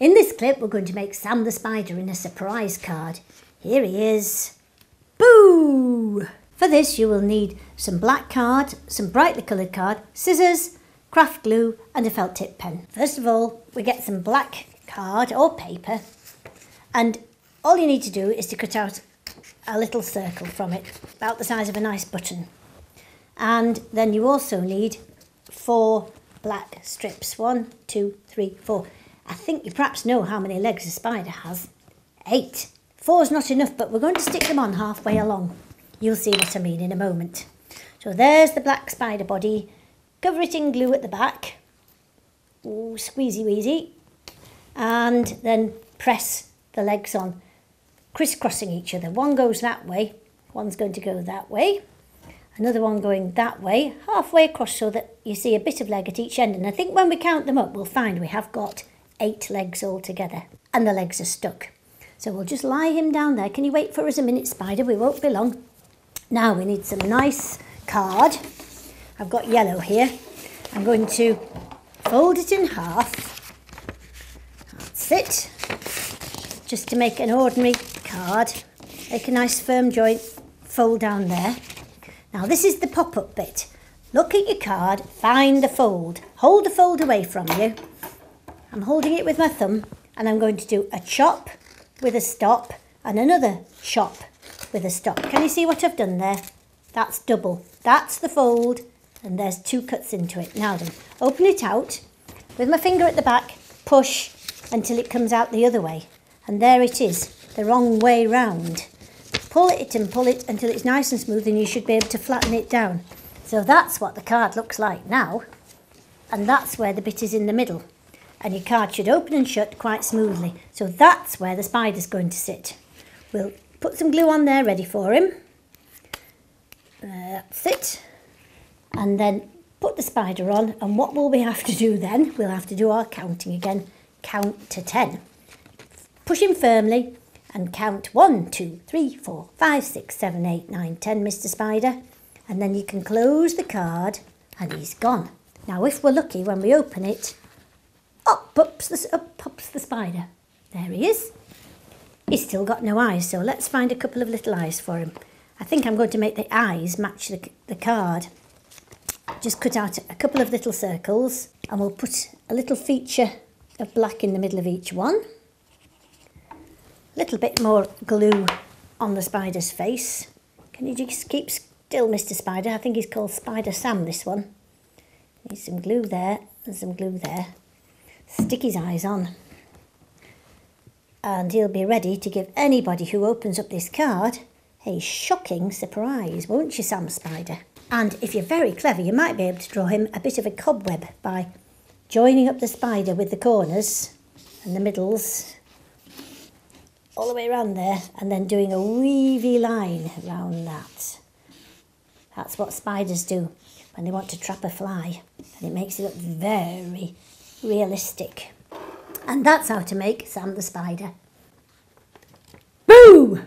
In this clip, we're going to make Sam the Spider in a surprise card. Here he is. Boo! For this, you will need some black card, some brightly coloured card, scissors, craft glue, and a felt tip pen. First of all, we get some black card or paper, and all you need to do is to cut out a little circle from it, about the size of a nice button. And then you also need four black strips. One, two, three, four. I think you perhaps know how many legs a spider has. Eight. Four's not enough, but we're going to stick them on halfway along. You'll see what I mean in a moment. So there's the black spider body. Cover it in glue at the back. Ooh, squeezy wheezy. And then press the legs on, crisscrossing each other. One goes that way, one's going to go that way. Another one going that way, halfway across so that you see a bit of leg at each end. And I think when we count them up, we'll find we have got eight legs altogether. And the legs are stuck. So we'll just lie him down there. Can you wait for us a minute, Spider? We won't be long. Now we need some nice card. I've got yellow here. I'm going to fold it in half. That's it. Just to make an ordinary card. Make a nice firm joint, fold down there. Now this is the pop-up bit. Look at your card, find the fold. Hold the fold away from you. I'm holding it with my thumb and I'm going to do a chop with a stop and another chop with a stop. Can you see what I've done there? That's double. That's the fold and there's two cuts into it. Now then, open it out with my finger at the back, push until it comes out the other way. And there it is, the wrong way round. Pull it and pull it until it's nice and smooth and you should be able to flatten it down. So that's what the card looks like now. And that's where the bit is in the middle. And your card should open and shut quite smoothly. So that's where the spider's going to sit. We'll put some glue on there ready for him. That's it. And then put the spider on. And what will we have to do then? We'll have to do our counting again. Count to 10. Push him firmly and count one, two, three, four, five, six, seven, eight, nine, ten, Mr. Spider. And then you can close the card and he's gone. Now, if we're lucky, when we open it, pops the, up pops the spider. There he is. He's still got no eyes, so let's find a couple of little eyes for him. I think I'm going to make the eyes match the, the card. Just cut out a couple of little circles and we'll put a little feature of black in the middle of each one A little bit more glue on the spider's face. Can you just keep still, Mr. Spider? I think he's called Spider Sam, this one. Need some glue there and some glue there. Stick his eyes on. And he'll be ready to give anybody who opens up this card a shocking surprise, won't you, Sam Spider? And if you're very clever, you might be able to draw him a bit of a cobweb by joining up the spider with the corners and the middles all the way around there and then doing a weavy line around that. That's what spiders do when they want to trap a fly and it makes it look very realistic. And that's how to make Sam the Spider. Boo!